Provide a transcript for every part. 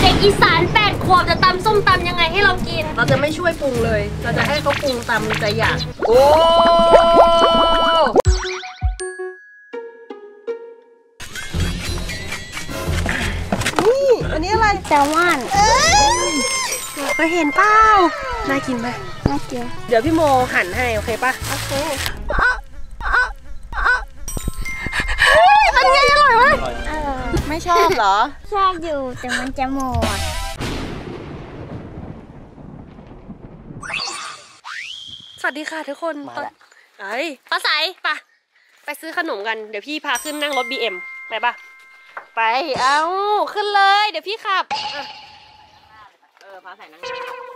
เด็กอีสานแปดขวบจะตำส้มตำยังไงให้เรากิน เราจะไม่ช่วยปรุงเลย เราจะให้เขาปรุงตามใจอยาก โอ้นี่อันนี้อะไรแซลมอนเคยเห็นเปล่าน่ากินไหมน่ากิน เดี๋ยวพี่โมหั่นให้ โอเคปะโอเค ไม่ชอบเหรอ ชอบอยู่แต่มันจะหมด สวัสดีค่ะทุกคนตอนไอ้ป้าใสปะไปซื้อขนมกัน เดี๋ยวพี่พาขึ้นนั่งรถ BM ไปปะไป เอาขึ้นเลย เดี๋ยวพี่ขับอะเออฟ้าใสนั่งก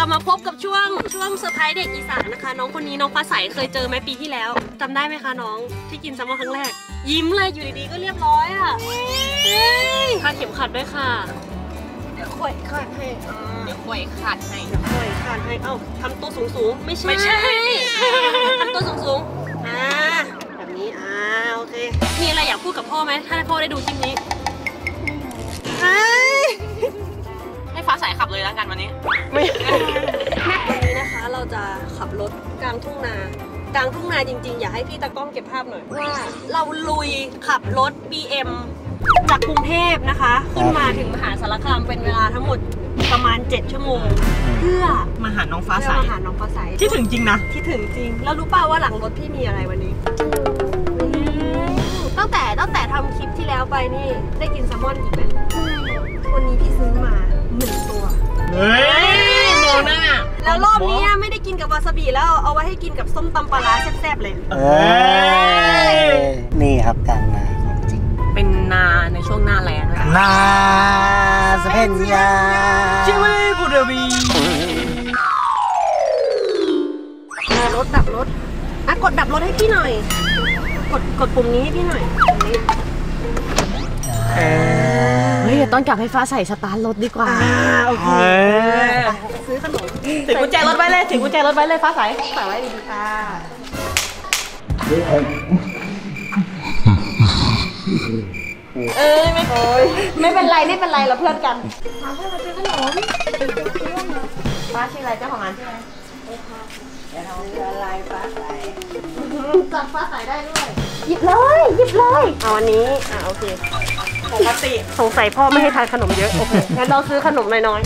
ลับมาพบกับช่วงช่วงเซอร์ไพรส์เด็กอีสานนะคะ น้องคนนี้น้องฟ้าใสเคยเจอไหมปีที่แล้วจำได้ไหมคะน้องที่กินแซลมอนครั้งแรก ยิ้มเลยอยู่ดีๆก็เรียบร้อยอะเฮ้ยคาดเข็มขัดด้วยค่ะเดี๋ยวข่อยขัดให้อ่าเดี๋ยวควยขัดให้โอ้ยขาดให้เอ้าทำตัวสูงสูงๆไม่ใช่ไม่ใช่ ทำตัวสูงสูงๆอ่าแบบนี้อ่าโอเคมีอะไรอยากพูดกับพ่อไหมถ้าพ่อได้ดูคลิปนี้เฮ้ ยให้ฟ้าใสขับเลยแล้วกันวันนี้ไม่วันนี้นะคะเราจะขับรถกลางทุ่งนากลางทุ่งนาจริงๆ อยากให้พี่ตากล้องเก็บภาพหน่อยว่าเราลุยขับรถ BM จากกรุงเทพนะคะ ขึ้นมาถึงมหาสารคามเป็นเวลาทั้งหมดประมาณ 7 ชั่วโมง เพื่อมาหาน้องฟ้าใสเพื่อมาหาน้องฟ้าใสที่ถึงจริงนะคิดถึงจริง แล้วรู้ป่าวว่าหลังรถพี่มีอะไรวันนี้ ตั้งแต่ตั้งแต่ทำคลิปที่แล้วไปนี่ได้กินแซลมอนอีกไหมวันนี้พี่ซื้อมา หนึ่งตัว เฮ้ยโมหน้าแล้วรอบนี้ไม่ได้กินกับวาซาบิแล้วเอาไว้ให้กินกับส้มตำปลาร้าแซ่บๆเลยเอ้ยนี่ครับกลางนาของจริง เป็นนาในช่วงหน้าแล้งนะคะนาสเปนยาชิวบุรีบีดับรถดับรถอะกดดับรถให้พี่หน่อย กดกดปุ่มนี้ให้พี่หน่อยปุ่มนี้ เฮ้ยเดี๋ยวตอนกลับให้ฟ้าใสสตาร์ทรถดีกว่าอ่าโอเคเฮ้ยซื้อขนมถือกุญแจรถไว้เลยถือกุญแจรถไว้เลยฟ้าใสฝากไว้ดีๆค่ะเอ้ยไม่ไม่เป็นไรไม่เป็นไรเราเพื่อนกันฟ้าชื่ออะไรเจ้าของร้านชื่ออะไรจับฟ้าใสได้ด้วยหยิบเลยหยิบเลยเอาอันนี้อ่าโอเค ปกติสงสัยพ่อไม่ให้ทานขนมเยอะโอเคงั้นเราซื้อขนมน้อย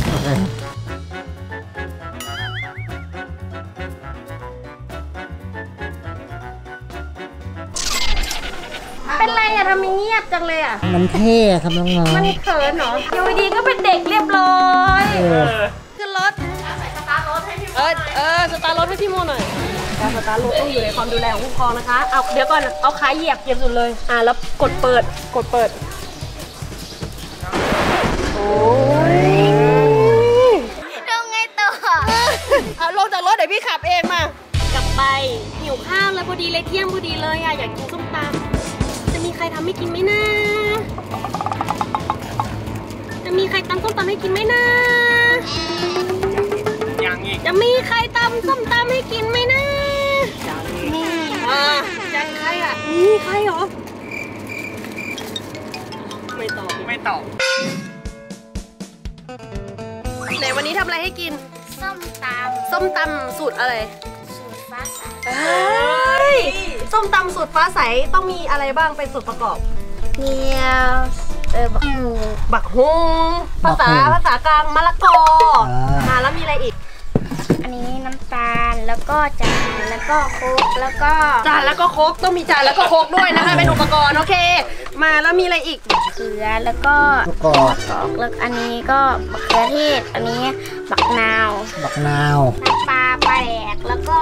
เป็นไรอะทำไมเงียบจังเลยอะมันเท่ครับน้องมันเขินเหรออยู่ดีๆก็เป็นเด็กเรียบร้อยๆเออๆขึ้นรถเออเออสตาร์ทรถให้พี่โมหน่อยการสตาร์ทรถต้องอยู่ในความดูแลของผู้ปกครองนะคะ เอาเดี๋ยวก่อน เอาขาเหยียบเหยียบสุดเลย อ่าแล้วกดเปิด กดเปิด โอ้ยทำไงต่อ เอาลงจากรถเดี๋ยวพี่ขับเองมากลับไปหิวข้าวเลยพอดีเลยเที่ยงพอดีเลยอะอยากกินส้มตำจะมีใครทำให้กินไหมนะจะมีใครตำส้มตำให้กินไหมนะยังอีกจะมีใครตำส้มตำให้กินไหมนะนี่อ่าจะใครอะมีใครเหรอไม่ตอบ ไม่ตอบไหนวันนี้ทำอะไรให้กิน ส้มตส้มตำสูตรอะไรำสูตรฟ้าใสเฮ้ยส้มตำสูตรฟ้าใสต้องมีอะไรบ้างเป็นส่วนประกอบ เนียวเออบักหมูบักฮุงภาษาภาษากลางมะละกออ่าแล้วมีอะไรอีก อันนี้น้ำตาลแล้วก็จานแล้วก็โคกแล้วก็ จานแล้วก็โคกต้องมีจานแล้วก็โคกด้วยนะคะเป็นอุปกรณ์โอเค มาแล้วมีอะไรอีกเกลือแล้วก็ลูกกอกกอกแล้วอันนี้ก็บักเขือเทศ อันนี้บักนาวบักนาวน้ำปลาปลาแดกแล้วก็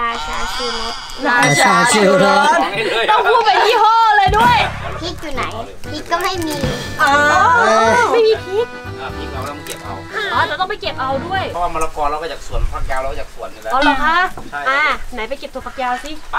ราชาชูรสราชาชิวรสต้องพูดเป็นยี่ห้อเลยด้วยพริกอยู่ไหนพริกก็ไม่มีอ๋อไม่มีพริกอ่าพริกเราต้องเก็บเอาอ๋อจะต้องไปเก็บเอาด้วย เพราะว่ามะละกอเราก็จากสวนผักยาวเราก็จากสวนนี่แหละอ๋อเหรอคะ ใช่ อ่า ไหนไปเก็บถั่วฝักยาวสิ ไป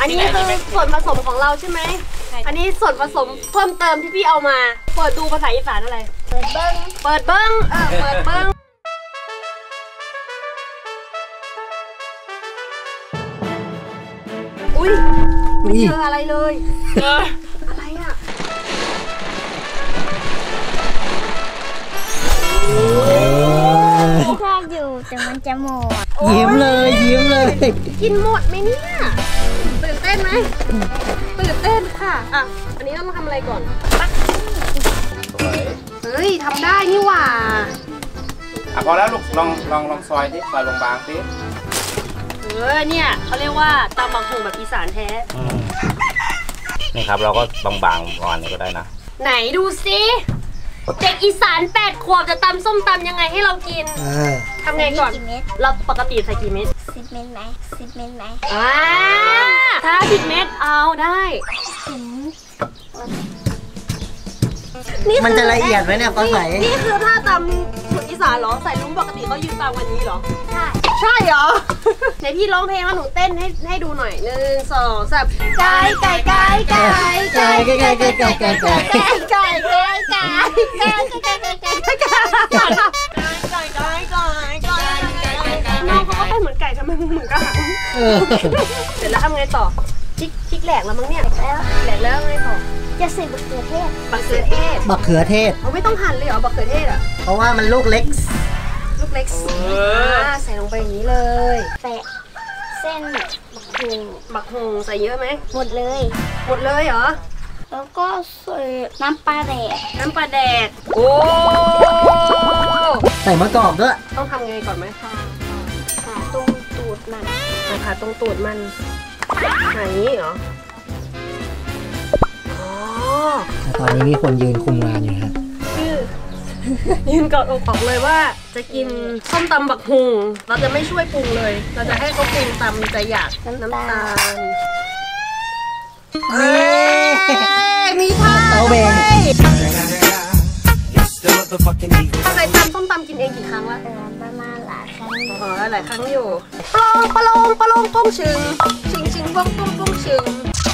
อันนี้คือส่วนผสมของเราใช่ไหม อันนี้ส่วนผสมเพิ่มเติมที่พี่เอามา เปิดดูภาษาอีสานอะไร เปิดเบิ้งเปิดเบิ้งเออเปิดเบิ้งอุ้ยไม่เจออะไรเลยอะไรอะชอบอยู่แต่มันจะหมดยิ้มเลยยิ้มเลย กินหมดไหมเนี่ย ต้นไหมตื่นเต้นค่ะ อะ อันนี้ต้องทำอะไรก่อน เฮ้ยทำได้นี่หว่า อะพอแล้วลูกลองลองลองซอยดิซอยบางๆสิเออเนี่ยเขาเรียกว่าตำบางหุ่งแบบอีสานแท้ นี่ครับเราก็บางบางะมานี้ก็ได้นะ ไหนดูสิเด็กอีสานแปดขวบจะตำส้มตำยังไงให้เรากินทำไงก่อน เราปกติใส่กี่เม็ดสิบเม็ดไหมสิบเม็ดไหมอ้ ถ้าสิบเมตรเอาได้มันจะละเอียดไหมเนี่ยปลาใสนี่คือถ้าตำคนอีสานเหรอใส่ลุ้มปกติเขายืนตามวันนี้เหรอ ใช่ ใช่เหรอไหนพี่ร้องเพลงแล้วหนูเต้นให้ให้ดูหน่อยหนึ่งสองสามไก่ไก่ไก่ไก่ไก่ไก่ไก่ไก่ไก่ไก่ไก่ไก่ไก่ไก่ไก่ไก่ไก่ไก่ไก่ มือนไก่ทำไมมึงเหมือนกระหังเออเสร็จแล้วทำไงต่อพริกพริกแหลกแล้วมั้งเนี่ยแล้วแหลกแล้วไงต่อจะใส่มะเขือเทศบักเขือเทศมะเขือเทศเขาไม่ต้องหั่นเลยเหรอบักเขือเทศอะเพราะว่ามันลูกเล็ก ลูกเล็กอ่าใส่ลงไปอย่างนี้เลยแปะเส้นมะเขือบักฮงใส่เยอะไหมหมดเลย หมดเลยเหรอแล้วก็ใส่น้ำปลาแดกน้ำปลาแดกโอ้ใส่มะกอกด้วยต้องทำไงก่อนไหมค่ะค่ะตรง ตูดมันอะค่ะตรงตูดมันหาอย่างนี้เหรออ๋อแต่ตอนนี้มีคนยืนคุมงานอยู่นะชื่อยืนกอดอกบอกเลยว่าจะกินส้มตำบักฮุงเราจะไม่ช่วยปรุงเลย เราจะให้เขาปรุงตำใจอยากน้ำตาลเฮ้ยมีท่าเตาเบงเคยตำส้มตำกินเองกี่ครั้งวะเออประมาณหลายครั้งอ๋อหลายครั้งอยู่ปลองปลองปลองป้องชึงชิงชิงป้องป้องป้องชึง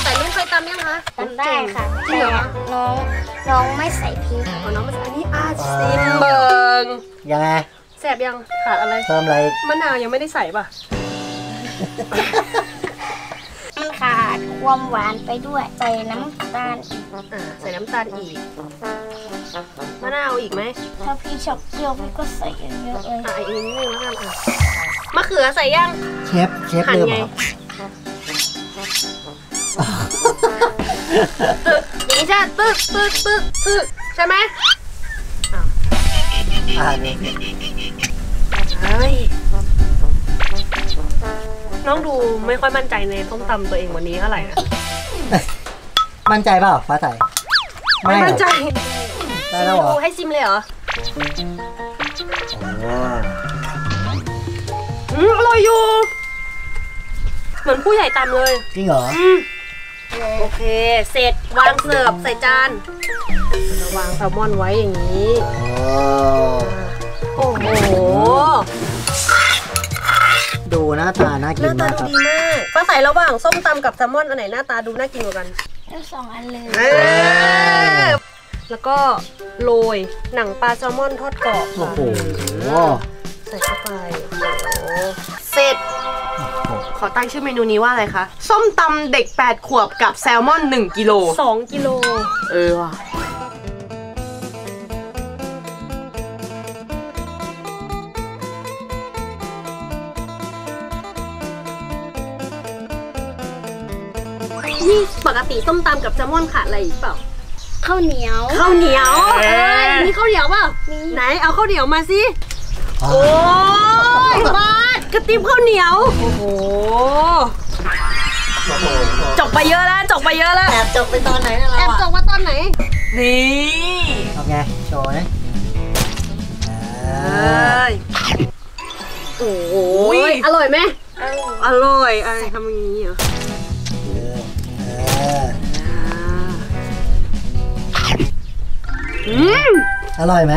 แต่ลุงเคยตำยังคะจำได้ค่ะจริงเหรอน้องน้องไม่ใส่พริกอ๋อน้องมาอันนี้อาซิมเบิงยังไงแสบยังขาดอะไรเพิ่มอะไรมะนาวยังไม่ได้ใส่ป่ะมันขาดความหวานไปด้วย ใส่น้ำตาลอีกอ่าใส่น้ำตาลอีก มะนาวอีกไหมถ้าพี่ชอบเปรี้ยวพี่ก็ใส่เยอะๆเลยอะอีกนิดนึงแล้วกันอะมะเขือใส่ยังเชฟเชฟหั่นเริ่มไงเหรอตึกอย่างนี้ใช่ตึกตึกตึกตึกใช่ไหมอ่าดูเฮ้ยน้องดูไม่ค่อยมั่นใจในส้มตำตัวเองวันนี้เท่าไหร่นะ มั่นใจเปล่าฟ้าใสไม่เหรอมั่นใจ ได้แล้วเหรอ ดูให้ซิมเลยเหรอโอ้อืมอร่อยอยู่ เหมือนผู้ใหญ่ตำเลย จริงเหรอ อืมโอเค เสร็จวางเสิร์ฟใส่จานเราวางแซลมอนไว้อย่างนี้ โอ้โอ้โหดูหน้าตาน่าหกิน้านตามากครับดีมากฟ้าใสระหว่างส้มตำกับแซลมอนอันไหนหน้าตาดูน่ากินกว่ากัน ทั้งสองอันเลย แล้วก็โรยหนังปลาแซลมอนทอดกรอบโอ้โหใส่เข้าไปโอ้โหเสร็จ ขอตั้งชื่อเมนูนี้ว่าอะไรคะ ส้มตำเด็ก 8 ขวบกับแซลมอน 1 กิโล2กิโล เออว่ะนี่ปกติส้มตำกับแซลมอนขาดอะไรอีกเปล่า ข้าวเหนียวข้าวเหนียวเอ้เอ้ยยมีข้าวเหนียวเปล่ามีไหนเอาข้าวเหนียวมาสิอ๋อโอ้ยบาดกระติบข้าวเหนียวโอ้โหจบไปเยอะแล้วจบไปเยอะแล้วแอบจบไปตอนไหนเนี่ยเราแอบอะจงว่าตอนไหนนี่ทำไงโชว์นะเออ่า้ยโอ้โหอุ๊ยอร่อยไหมเอออร่อยอะไรทำอย่างนี้เหรอเอ อืมอร่อยไหม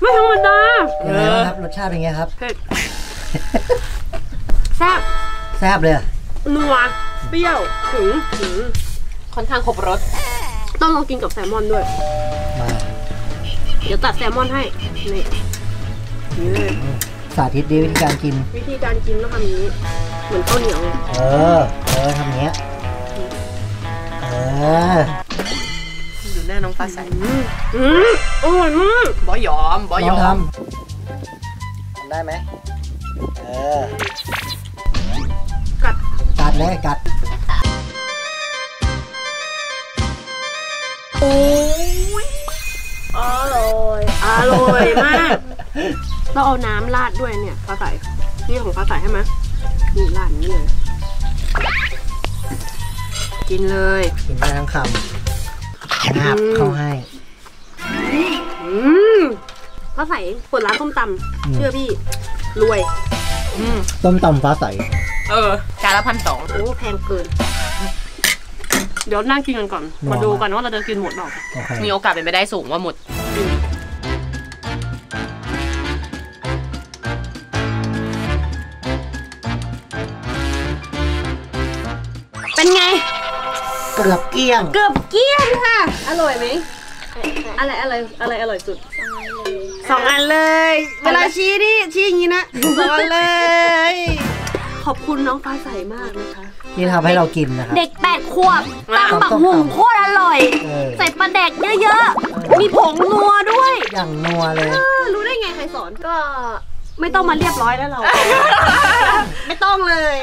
ไม่ธรรมดายังไงบ้างครับรสชาติเป็นไงครับเผ็ดแซ่บแซ่บเลยอะนัวเปรี้ยวถึงถึงค่อนข้างครบรสอต้องลองกินกับแซลมอนด้วยมาเดี๋ยวตัดแซลมอนให้นี่นี่เลยสาธิตดีวิธีการกิน วิธีการกินต้องทำอย่างนี้ เหมือนข้าวเหนียวเลยเออ เออทำอย่างเงี้ย เออดูห น้าน้องฟ้าใสอืมอร่อยมากบอยอมบอลยองอทมำทำได้ไหมเออ กัด กัดเลยกัด โอ้ยอร่อยอร่อยมาก เราเอาน้ำราดด้วยเนี่ยฟ้าใสนี่ของฟ้าใสใช่ไหมนี่ราดอย่างนี้เลย กินเลย กินได้ทั้งคำ งับเข้าให้ อืมฟ้าใสเปิดร้านส้มตอืมำเชื่อพี่ รวย อืมต้มตำฟ้าใส เออจานละพันสองโอ้แพงเกิน เดี๋ยวนั่งกินกันก่อน มาดูกันว่าเราจะกินหมดหรอโอเคมีโอกาสเป็นไปได้สูงว่าหมดเป็นไง เกือบเกลี้ยง เกือบเกลี้ยงค่ะ อร่อยไหมอะไรอะไรอะไรอร่อยสุดสองอันเลย เวลาชี้นี่ชี้อย่างนี้นะสองอันเลย ขอบคุณน้องฟ้าใสมากนะคะที่ทำให้เรากินนะครับ เด็กแปดขวบตำบักหุ่งโคตรอร่อยเออใส่ปลาแดกเยอะๆ มีผงนัวด้วย อย่างนัวเลยเออรู้ได้ไงใครสอนก็ไม่ต้องมาเรียบร้อยแล้วเรา ไม่ต้องเลย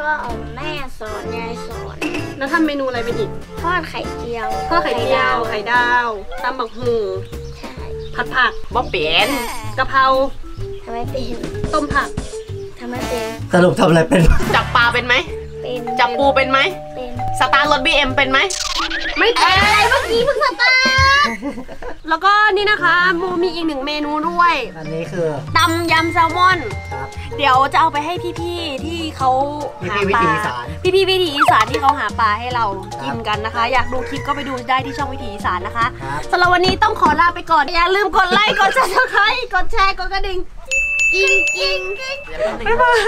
ก็แม่สอนยายสอน แล้วทำเมนูอะไรเป็นอีกทอดไข่เจียวทอดไข่เจียวไข่ดาวตำบักหุ่งใช่ผัดผักบ่เปลี่ยนกะเพราทำไมเป็นต้มผักทำไมเป็นสรุปทำอะไรเป็น จับปลาเป็นไหมเป็นจับปูเป็นไหมเป็น สตาร์ทรถบีเอ็มเป็นไหม ไม่เป็นอะไรเมื่อกี้เพิ่งสตาร์ทแล้วก็นี่นะคะโมมีอีกหนึ่งเมนูด้วยอันนี้คือตำยำแซลมอน ครับ เดี๋ยวจะเอาไปให้พี่ๆที่เขาหาพี่ๆวิปถีลาอีสาน พี่ๆวิถีอีสานที่เขาหาปลาให้เรากินกันนะคะ อยากดูคลิปก็ไปดูได้ที่ช่องวิถีอีสานนะคะครับ สำหรับวันนี้ต้องขอลาไปก่อนอย่าลืมกดไลค์กด subscribe กดแชร์กดกระดิ่งกิ้งกิ้งกิ้งบ๊ายบาย